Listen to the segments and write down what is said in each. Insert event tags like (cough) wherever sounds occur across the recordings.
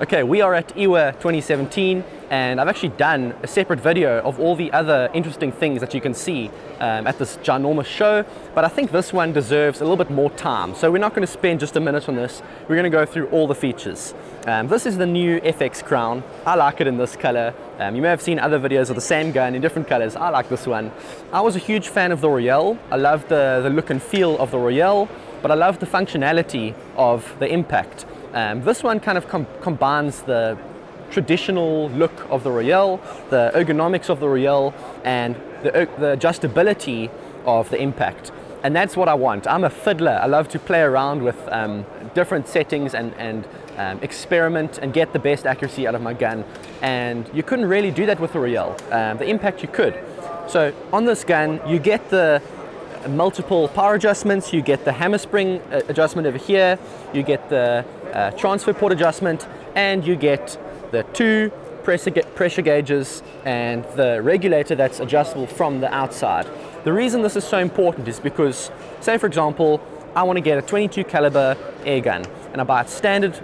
Okay, we are at IWA 2017 and I've actually done a separate video of all the other interesting things that you can see um, at this ginormous show, but I think this one deserves a little bit more time. So we're not going to spend just a minute on this, we're going to go through all the features. Um, this is the new FX Crown. I like it in this color. Um, you may have seen other videos of the same gun in different colors. I like this one. I was a huge fan of the Royale. I love the, the look and feel of the Royale, but I love the functionality of the Impact. Um, this one kind of com combines the traditional look of the Royale, the ergonomics of the Royale, and the, the adjustability of the impact. And that's what I want. I'm a fiddler. I love to play around with um, different settings and, and um, experiment and get the best accuracy out of my gun. And you couldn't really do that with the Royale. Um, the impact you could. So on this gun, you get the multiple power adjustments, you get the hammer spring uh, adjustment over here, you get the uh, transfer port adjustment, and you get the two pressure, pressure gauges and the regulator that's adjustable from the outside. The reason this is so important is because, say for example, I want to get a 22 caliber air gun and I buy it standard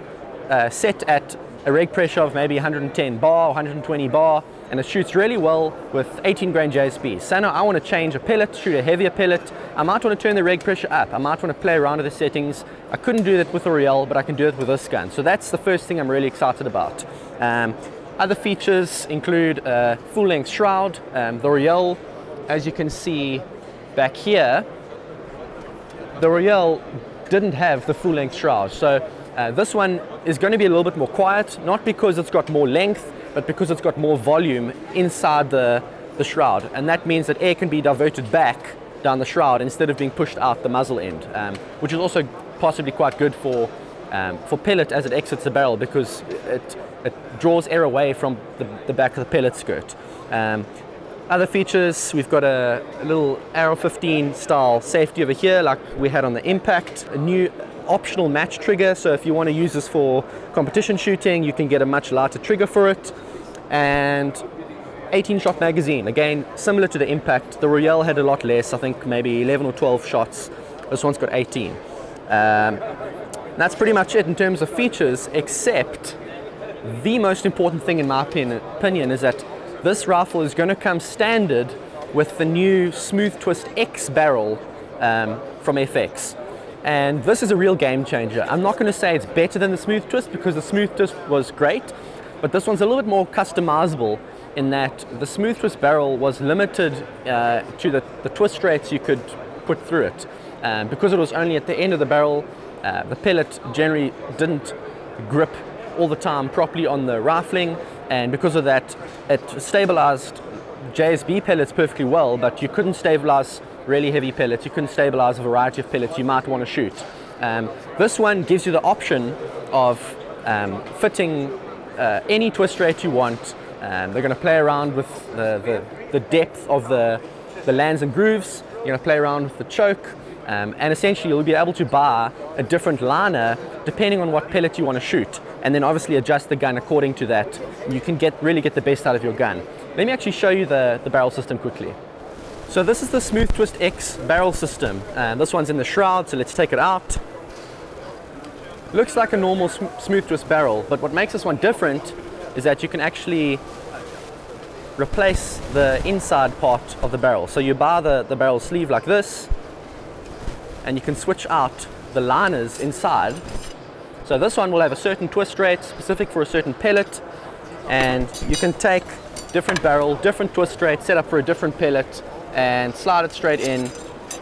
uh, set at a reg pressure of maybe 110 bar, 120 bar, and it shoots really well with 18 grain JSB. So now I want to change a pellet, shoot a heavier pellet. I might want to turn the reg pressure up. I might want to play around with the settings. I couldn't do that with the Royale, but I can do it with this gun. So that's the first thing I'm really excited about. Um, other features include a full-length shroud. Um, the Royale, as you can see back here, the Royale didn't have the full-length shroud. So uh, this one is going to be a little bit more quiet, not because it's got more length, but because it's got more volume inside the, the shroud. And that means that air can be diverted back down the shroud instead of being pushed out the muzzle end, um, which is also possibly quite good for, um, for pellet as it exits the barrel because it, it draws air away from the, the back of the pellet skirt. Um, other features, we've got a, a, little AR-15 style safety over here like we had on the Impact, a new optional match trigger. So if you want to use this for competition shooting, you can get a much lighter trigger for it. And 18 shot magazine, again, similar to the Impact. The Royale had a lot less, I think maybe 11 or 12 shots. This one's got 18. Um, that's pretty much it in terms of features, except the most important thing in my opinion is that this rifle is going to come standard with the new Smooth Twist X barrel um, from FX. And this is a real game changer. I'm not going to say it's better than the Smooth Twist because the Smooth Twist was great, but this one's a little bit more customizable in that the Smooth Twist barrel was limited uh, to the, the twist rates you could put through it. Um, because it was only at the end of the barrel, uh, the pellet generally didn't grip all the time properly on the rifling, and because of that, it stabilized JSB pellets perfectly well, but you couldn't stabilize really heavy pellets. You couldn't stabilize a variety of pellets you might want to shoot. Um, this one gives you the option of um, fitting uh, any twist rate you want. Um, they're going to play around with the, the, the, depth of the, the lands and grooves. You're going to play around with the choke. Um, and essentially you'll be able to buy a different liner depending on what pellet you want to shoot and then obviously adjust the gun according to that. You can get really get the best out of your gun. Let me actually show you the, the barrel system quickly. So this is the Smooth Twist X barrel system. And this one's in the shroud, so let's take it out. Looks like a normal sm Smooth Twist barrel, but what makes this one different is that you can actually replace the inside part of the barrel. So you buy the, the barrel sleeve like this, and you can switch out the liners inside. So this one will have a certain twist rate specific for a certain pellet, and you can take different barrel, different twist rate, set up for a different pellet, and slide it straight in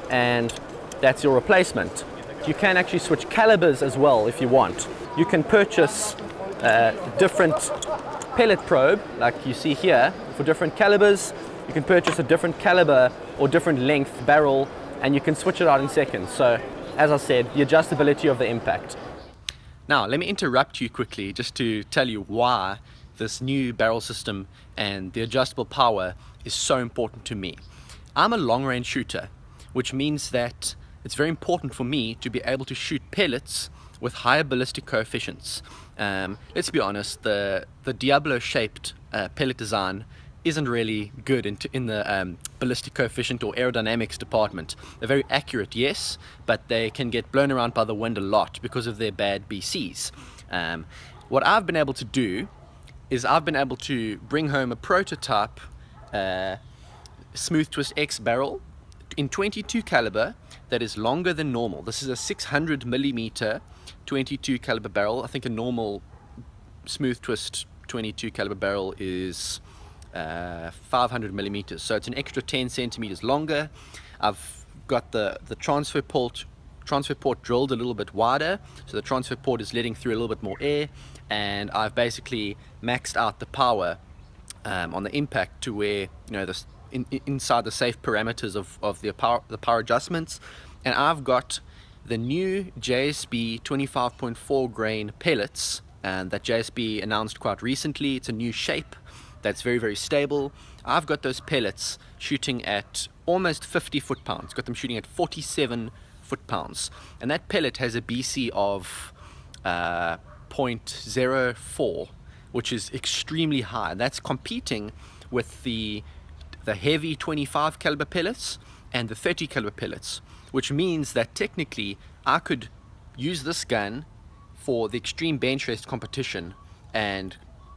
and that's your replacement. You can actually switch calibers as well if you want. You can purchase uh, different pellet probe like you see here for different calibers. You can purchase a different caliber or different length barrel and you can switch it out in seconds. So as I said, the adjustability of the impact. Now let me interrupt you quickly just to tell you why this new barrel system and the adjustable power is so important to me. I'm a long range shooter, which means that it's very important for me to be able to shoot pellets with higher ballistic coefficients. Um, let's be honest, the, the Diablo shaped uh, pellet design isn't really good in, in the um, ballistic coefficient or aerodynamics department. They're very accurate, yes, but they can get blown around by the wind a lot because of their bad BCs. Um, what I've been able to do is I've been able to bring home a prototype uh, Smooth Twist X barrel in 22 caliber that is longer than normal. This is a 600 millimeter 22 caliber barrel. I think a normal Smooth Twist 22 caliber barrel is uh, 500 millimeters. So it's an extra 10 centimeters longer. I've got the, the transfer port transfer port drilled a little bit wider so the transfer port is letting through a little bit more air and I've basically maxed out the power um, on the impact to where you know this in, inside the safe parameters of, of the power the power adjustments. And I've got the new JSB 25.4 grain pellets and that JSB announced quite recently. It's a new shape that's very very stable. I've got those pellets shooting at almost 50 foot pounds got them shooting at 47 foot pounds and that pellet has a BC of uh, 0.04 which is extremely high. That's competing with the the heavy 25 caliber pellets and the 30 caliber pellets which means that technically I could use this gun for the extreme bench rest competition and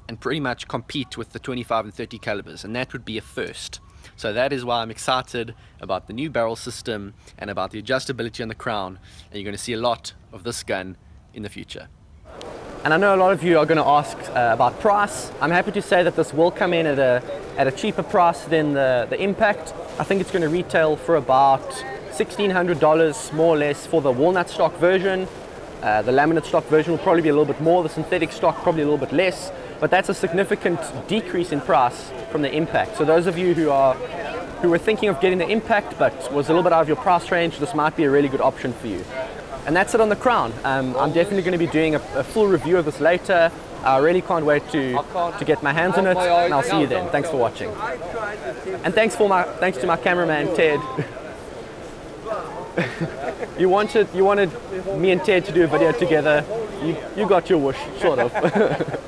and pretty much compete with the 25 and 30 calibers and that would be a first. So that is why I'm excited about the new barrel system and about the adjustability on the crown and you're going to see a lot of this gun in the future and I know a lot of you are going to ask uh, about price. I'm happy to say that this will come in at a, at a cheaper price than the, the Impact. I think it's going to retail for about $1,600 more or less for the walnut stock version. Uh, the laminate stock version will probably be a little bit more, the synthetic stock probably a little bit less, but that's a significant decrease in price from the Impact. So those of you who are who were thinking of getting the Impact but was a little bit out of your price range, this might be a really good option for you. And that's it on the crown. Um, I'm definitely going to be doing a, a, full review of this later. I really can't wait to, to get my hands on it, and I'll see you then. Thanks for watching. And thanks for my thanks to my cameraman Ted. (laughs) you wanted you wanted me and Ted to do a video together. You you got your wish, sort of. (laughs)